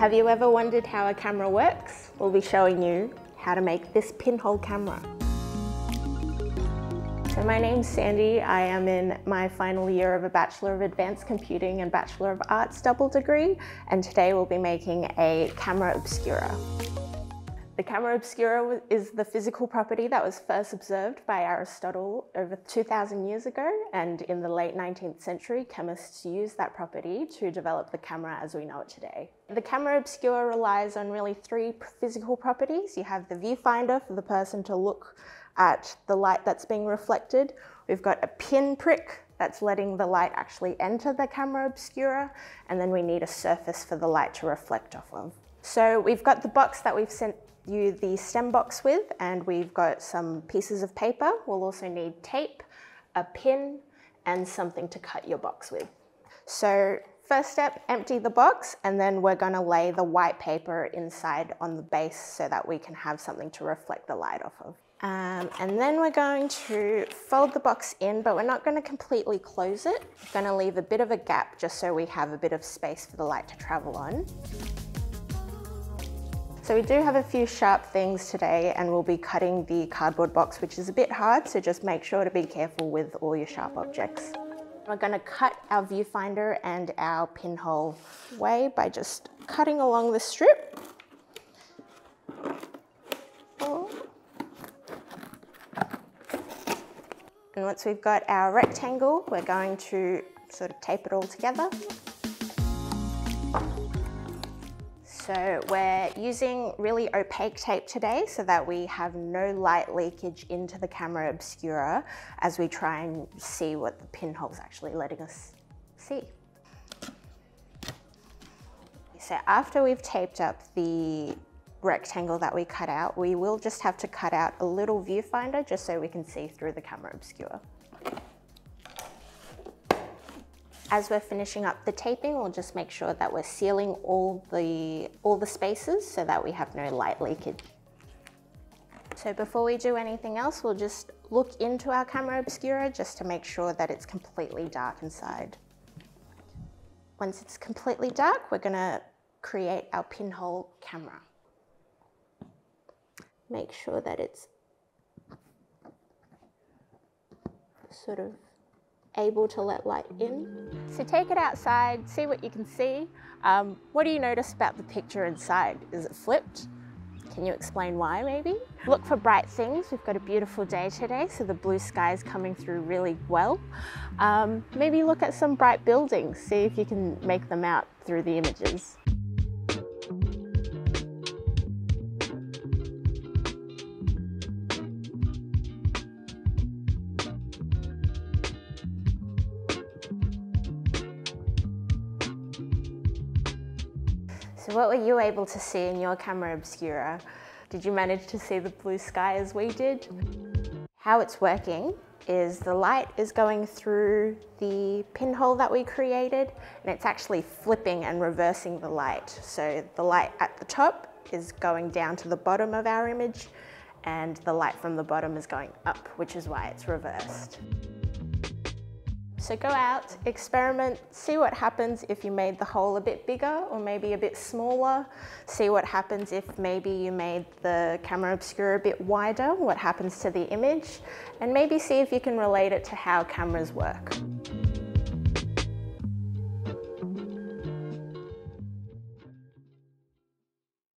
Have you ever wondered how a camera works? We'll be showing you how to make this pinhole camera. So my name's Sandy. I am in my final year of a Bachelor of Advanced Computing and Bachelor of Arts double degree, and today we'll be making a camera obscura. The camera obscura is the physical property that was first observed by Aristotle over 2,000 years ago, and in the late 19th century, chemists used that property to develop the camera as we know it today. The camera obscura relies on really three physical properties. You have the viewfinder for the person to look at the light that's being reflected. We've got a pin prick that's letting the light actually enter the camera obscura, and then we need a surface for the light to reflect off of. So we've got the box that we've sent you the stem box with and we've got some pieces of paper. We'll also need tape, a pin and something to cut your box with. So first step, empty the box and then we're gonna lay the white paper inside on the base so that we can have something to reflect the light off of. Um, and then we're going to fold the box in, but we're not going to completely close it. We're going to leave a bit of a gap just so we have a bit of space for the light to travel on. So we do have a few sharp things today and we'll be cutting the cardboard box, which is a bit hard, so just make sure to be careful with all your sharp objects. We're going to cut our viewfinder and our pinhole way by just cutting along the strip. And once we've got our rectangle, we're going to sort of tape it all together. So we're using really opaque tape today so that we have no light leakage into the camera obscura as we try and see what the pinhole's actually letting us see. So after we've taped up the rectangle that we cut out, we will just have to cut out a little viewfinder just so we can see through the camera obscura. As we're finishing up the taping, we'll just make sure that we're sealing all the, all the spaces so that we have no light leakage. So before we do anything else, we'll just look into our camera obscura just to make sure that it's completely dark inside. Once it's completely dark, we're gonna create our pinhole camera. Make sure that it's sort of able to let light in. So take it outside, see what you can see. Um, what do you notice about the picture inside? Is it flipped? Can you explain why maybe? Look for bright things. We've got a beautiful day today, so the blue sky is coming through really well. Um, maybe look at some bright buildings, see if you can make them out through the images. So what were you able to see in your camera obscura? Did you manage to see the blue sky as we did? How it's working is the light is going through the pinhole that we created and it's actually flipping and reversing the light. So the light at the top is going down to the bottom of our image and the light from the bottom is going up, which is why it's reversed. So go out, experiment, see what happens if you made the hole a bit bigger or maybe a bit smaller. See what happens if maybe you made the camera obscura a bit wider, what happens to the image, and maybe see if you can relate it to how cameras work.